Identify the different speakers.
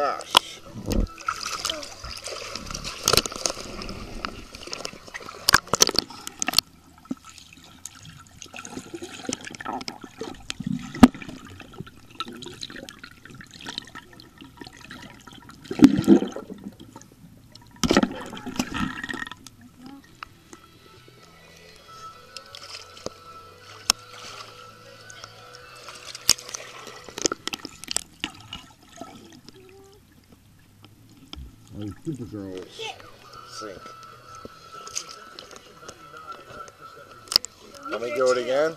Speaker 1: gosh. Oh, Supergirl sink. Let me do it again.